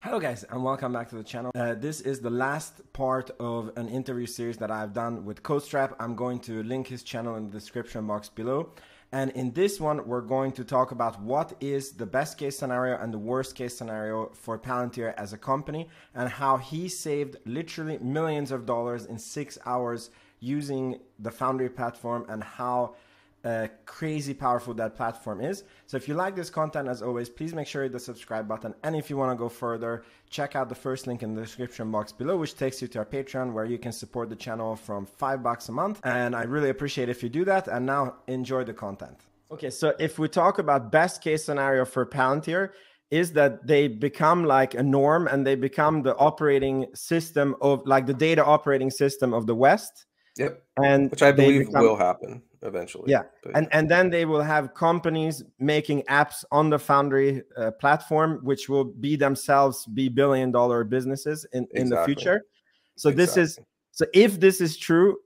Hello guys and welcome back to the channel. Uh, this is the last part of an interview series that I've done with Codestrap. I'm going to link his channel in the description box below. And in this one, we're going to talk about what is the best case scenario and the worst case scenario for Palantir as a company and how he saved literally millions of dollars in six hours using the Foundry platform and how uh, crazy powerful that platform is. So if you like this content, as always, please make sure you hit the subscribe button. And if you want to go further, check out the first link in the description box below, which takes you to our Patreon, where you can support the channel from five bucks a month. And I really appreciate if you do that. And now enjoy the content. Okay, so if we talk about best case scenario for Palantir, is that they become like a norm and they become the operating system of like the data operating system of the West. Yep. And which I believe become, will happen eventually. Yeah, but, and and then they will have companies making apps on the Foundry uh, platform, which will be themselves be billion dollar businesses in exactly. in the future. So exactly. this is so if this is true,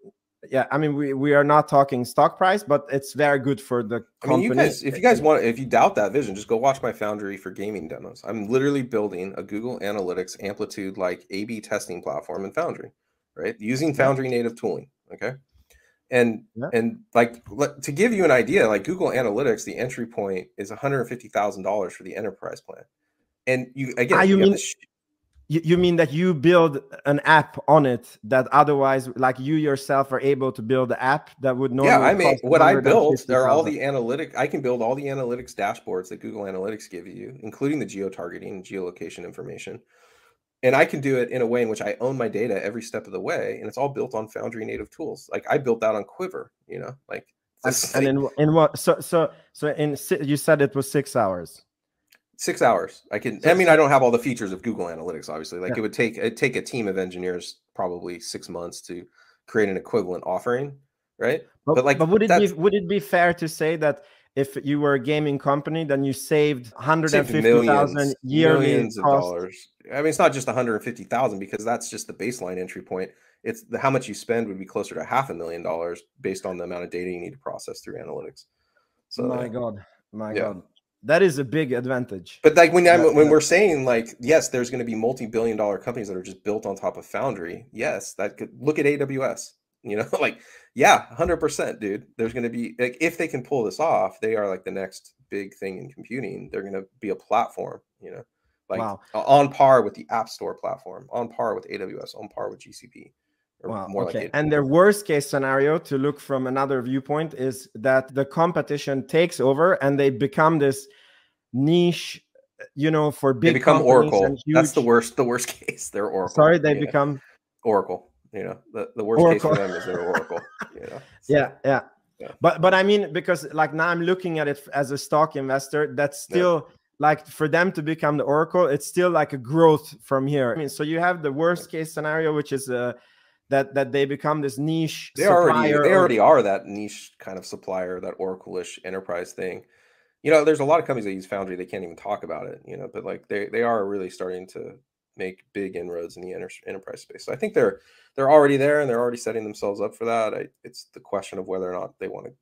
yeah, I mean we we are not talking stock price, but it's very good for the company. I mean, you guys, if you guys want, if you doubt that vision, just go watch my Foundry for gaming demos. I'm literally building a Google Analytics Amplitude like A/B testing platform in Foundry, right? Using Foundry native tooling. Okay and yeah. and like to give you an idea like google analytics the entry point is $150000 for the enterprise plan. And you again ah, you, you mean you, mean that you build an app on it that otherwise like you yourself are able to build the app that would normally yeah i mean what i built there are all the analytic i can build all the analytics dashboards that google analytics give you including the geo targeting geolocation information and I can do it in a way in which I own my data every step of the way, and it's all built on Foundry native tools. Like I built that on Quiver, you know, like. and in in what? So so so in you said it was six hours. Six hours. I can. I mean, I don't have all the features of Google Analytics. Obviously, like yeah. it would take it take a team of engineers probably six months to create an equivalent offering, right? But, but like, but would it be would it be fair to say that if you were a gaming company, then you saved 150,000 yearly millions of dollars. I mean, it's not just 150,000 because that's just the baseline entry point. It's the, how much you spend would be closer to half a million dollars based on the amount of data you need to process through analytics. So, my God, my yeah. God, that is a big advantage. But like when I'm, when we're saying like yes, there's going to be multi-billion dollar companies that are just built on top of Foundry. Yes, that could look at AWS. You know, like yeah, hundred percent, dude. There's going to be like if they can pull this off, they are like the next big thing in computing. They're going to be a platform. You know, like wow. on par with the App Store platform, on par with AWS, on par with GCP. Wow. okay. Like and their worst case scenario, to look from another viewpoint, is that the competition takes over and they become this niche you know for big they become oracle huge... that's the worst the worst case they're oracle sorry they yeah. become oracle you know, the, the worst Oracle. case for them is their Oracle. You know? So, yeah, yeah, yeah. But but I mean, because like now I'm looking at it as a stock investor, that's still yeah. like for them to become the Oracle, it's still like a growth from here. I mean, so you have the worst case scenario, which is uh that that they become this niche. They already they already are that niche kind of supplier, that Oracle-ish enterprise thing. You know, there's a lot of companies that use Foundry, they can't even talk about it, you know, but like they they are really starting to make big inroads in the enter- enterprise space. So I think they're they're already there and they're already setting themselves up for that. I, it's the question of whether or not they want to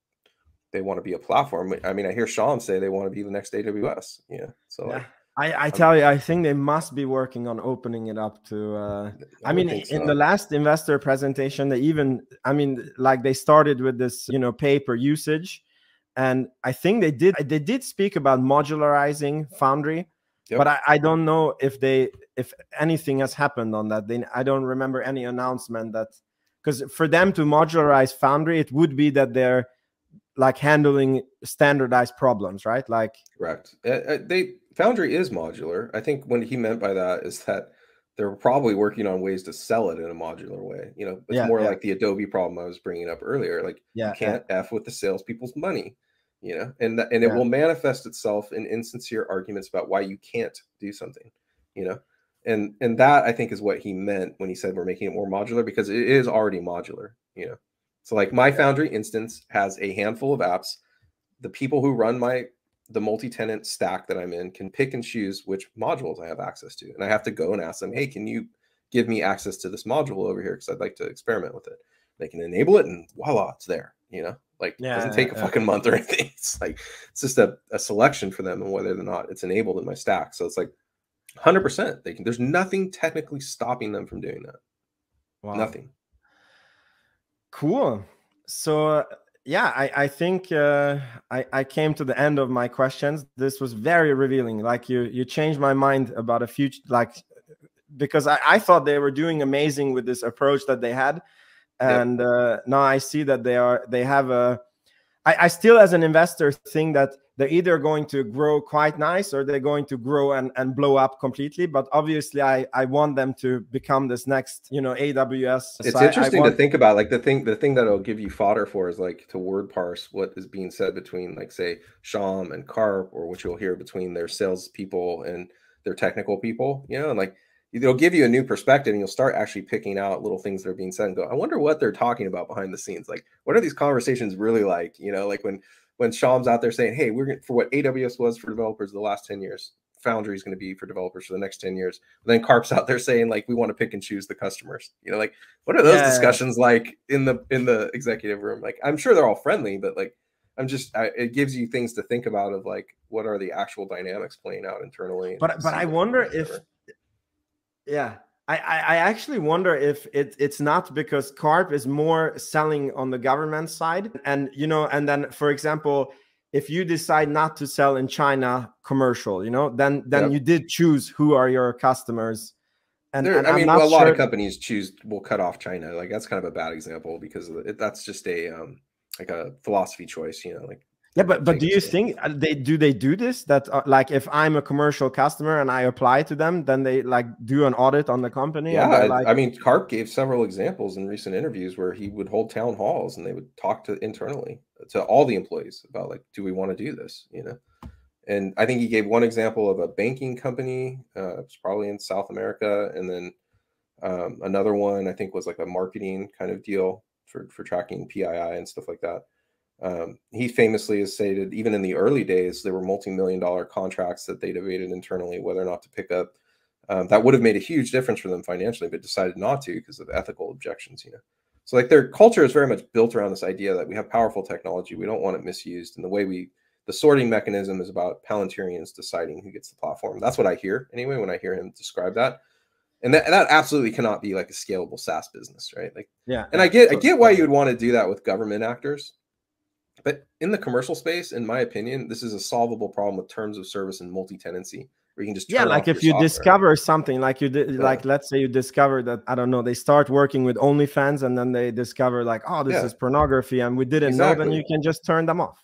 they want to be a platform. I mean, I hear Sean say they want to be the next AWS. Yeah. So yeah. I, I tell you, I think they must be working on opening it up to. Uh, I, I mean, so. in the last investor presentation, they even, I mean, like they started with this, you know, pay per usage, and I think they did they did speak about modularizing Foundry, Yep. But I, I don't know if they if anything has happened on that. They I don't remember any announcement that because for them to modularize Foundry, it would be that they're like handling standardized problems, right? Like correct. Uh, uh, they Foundry is modular. I think what he meant by that is that they're probably working on ways to sell it in a modular way. You know, it's yeah, more yeah. like the Adobe problem I was bringing up earlier. Like yeah, you can't f with the salespeople's money you know and th- and it will manifest itself in insincere arguments about why you can't do something you know? And and that i think is what he meant when he said we're making it more modular because it is already modular you know? So like my foundry instance has a handful of apps. The people who run my the multi-tenant stack that i'm in can pick and choose which modules i have access to and i have to go and ask them hey can you give me access to this module over here because i'd like to experiment with it? They can enable it and voila it's there you know like yeah, it doesn't take a fucking month or anything. It's like it's just a, a selection for them and whether or not it's enabled in my stack. So it's like Hundred percent. They can. There's nothing technically stopping them from doing that. Wow. Nothing. Cool. So yeah, I, I think uh, I, I came to the end of my questions. This was very revealing. Like you you changed my mind about a future like because I, I thought they were doing amazing with this approach that they had. And yep. uh, now I see that they are they have a I, I still as an investor think that they're either going to grow quite nice or they're going to grow and, and blow up completely. But obviously, I, I want them to become this next, you know, AWS. It's so interesting I, I want... to think about. Like the thing, the thing that'll give you fodder for is like to word parse what is being said between, like, say, Shyam and Karp, or what you'll hear between their salespeople and their technical people. You know, and like it'll give you a new perspective and you'll start actually picking out little things that are being said and go i wonder what they're talking about behind the scenes like what are these conversations really like you know like when when Shyam's out there saying, "Hey, we're going for what AWS was for developers the last ten years, Foundry is going to be for developers for the next ten years." And then Karp's out there saying, "Like we want to pick and choose the customers." You know, like what are those yeah. discussions like in the in the executive room? Like I'm sure they're all friendly, but like I'm just I, it gives you things to think about of like what are the actual dynamics playing out internally. But but I wonder if yeah I, I actually wonder if it, it's not because Karp is more selling on the government side. And, you know, and then, for example, if you decide not to sell in China commercial, you know, then then yep. you did choose who are your customers. And, there, and I mean, a lot of companies choose will cut off China. Like that's kind of a bad example because it, that's just a um like a philosophy choice. You know, like yeah, but but do you think uh, they do they do this? That uh, like if I'm a commercial customer and I apply to them, then they like do an audit on the company. Yeah, like... I mean, Karp gave several examples in recent interviews where he would hold town halls and they would talk to internally to all the employees about like, do we want to do this? You know, and I think he gave one example of a banking company. Uh, it's probably in South America, and then um, another one I think was like a marketing kind of deal for for tracking PII and stuff like that. Um, he famously has stated, even in the early days, there were multi-million dollar contracts that they debated internally whether or not to pick up. Um, that would have made a huge difference for them financially, but decided not to because of ethical objections. You know, so like their culture is very much built around this idea that we have powerful technology, we don't want it misused, and the way we the sorting mechanism is about Palantirians deciding who gets the platform. That's what I hear anyway when I hear him describe that. And that, that absolutely cannot be like a scalable SaaS business, right? Like, yeah. And I get I get why you would want to do that with government actors, but in the commercial space, in my opinion, this is a solvable problem with terms of service and multi-tenancy. Where you can just yeah, like if you software. discover something, like you did, yeah. like let's say you discover that I don't know, they start working with OnlyFans and then they discover like, oh, this yeah. is pornography, and we didn't exactly. know, then you can just turn them off.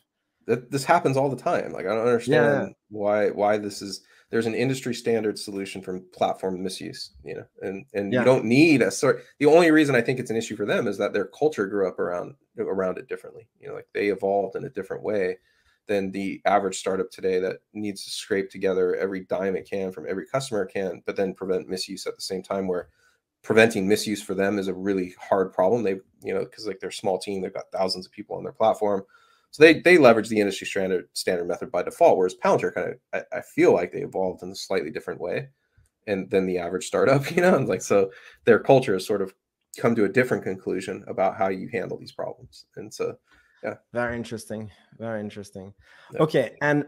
That this happens all the time. Like I don't understand yeah. why why this is there's an industry standard solution from platform misuse you know and and yeah. you don't need a sort the only reason i think it's an issue for them is that their culture grew up around around it differently you know like they evolved in a different way than the average startup today that needs to scrape together every dime it can from every customer it can but then prevent misuse at the same time where preventing misuse for them is a really hard problem they you know because like they're a small team they've got thousands of people on their platform so they they leverage the industry standard standard method by default, whereas Palantir kind of I, I, feel like they evolved in a slightly different way, and than the average startup, you know, and like so their culture has sort of come to a different conclusion about how you handle these problems, and so yeah, very interesting, very interesting. Yeah. Okay, and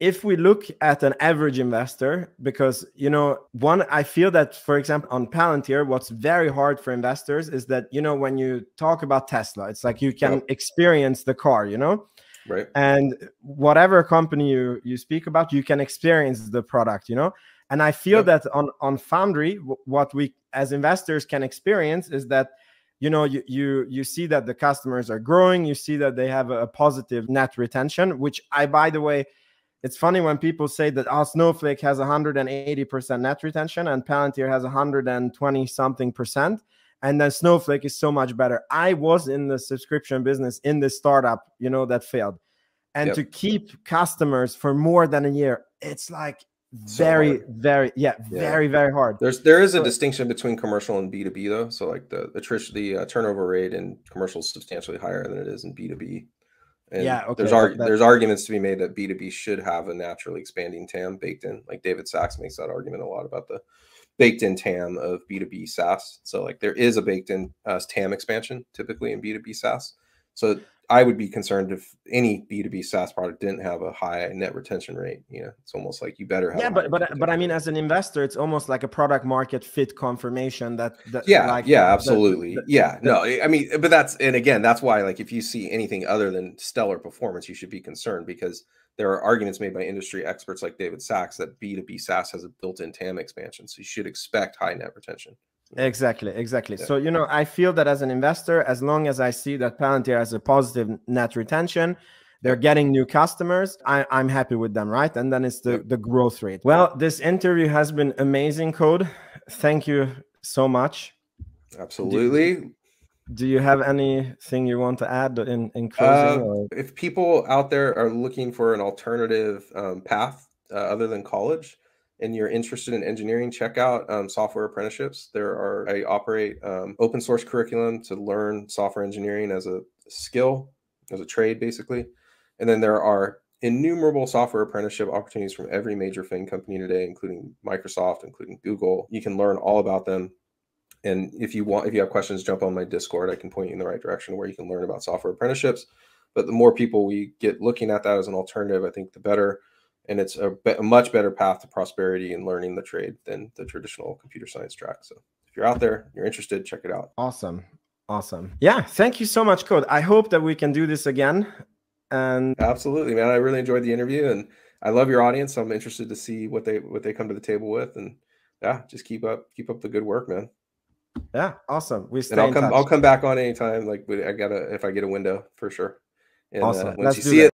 if we look at an average investor because you know one i feel that for example on palantir what's very hard for investors is that you know when you talk about tesla it's like you can yep. experience the car you know right and whatever company you you speak about you can experience the product you know and i feel yep. that on on foundry what we as investors can experience is that you know you, you you see that the customers are growing you see that they have a positive net retention which i by the way it's funny when people say that oh, Snowflake has 180% net retention and Palantir has 120 something percent. And then Snowflake is so much better. I was in the subscription business in this startup, you know, that failed. And yep. to keep customers for more than a year, it's like very, very, yeah, yeah, very, very hard. There's there is a so, distinction between commercial and B2B though. So like the the, the uh, turnover rate in commercial is substantially higher than it is in B2B. And yeah, okay. There's arg- there's arguments to be made that B2B should have a naturally expanding TAM baked in. Like David Sacks makes that argument a lot about the baked in TAM of B2B SaaS. So like there is a baked in uh, TAM expansion typically in B2B SaaS. So I would be concerned if any B2B SaaS product didn't have a high net retention rate. You know, it's almost like you better have. Yeah, but but but I mean, as an investor, it's almost like a product market fit confirmation that. that yeah, like, yeah, absolutely. The, the, yeah, no, I mean, but that's and again, that's why like if you see anything other than stellar performance, you should be concerned because there are arguments made by industry experts like David Sacks that B2B SaaS has a built-in TAM expansion, so you should expect high net retention. Exactly, exactly. Yeah. So, you know, I feel that as an investor, as long as I see that Palantir has a positive net retention, they're getting new customers, I, am happy with them, right? And then it's the, the growth rate. Well, this interview has been amazing, Code. Thank you so much. Absolutely. Do, do you have anything you want to add in, in closing? Uh, if people out there are looking for an alternative um, path uh, other than college, and you're interested in engineering, check out um, software apprenticeships. There are I operate um, open source curriculum to learn software engineering as a skill, as a trade, basically. And then there are innumerable software apprenticeship opportunities from every major FIN company today, including Microsoft, including Google. You can learn all about them. And if you want, if you have questions, jump on my Discord. I can point you in the right direction where you can learn about software apprenticeships. But the more people we get looking at that as an alternative, I think the better and it's a, be- a, much better path to prosperity and learning the trade than the traditional computer science track. So if you're out there, you're interested, check it out. Awesome. Awesome. Yeah. Thank you so much, Code. I hope that we can do this again. And absolutely, man. I really enjoyed the interview and I love your audience. I'm interested to see what they what they come to the table with. And yeah, just keep up keep up the good work, man. Yeah, awesome. We stay and I'll come touch. I'll come back on anytime. Like I gotta if I get a window for sure. And, uh, awesome. Uh, once Let's you see that. it,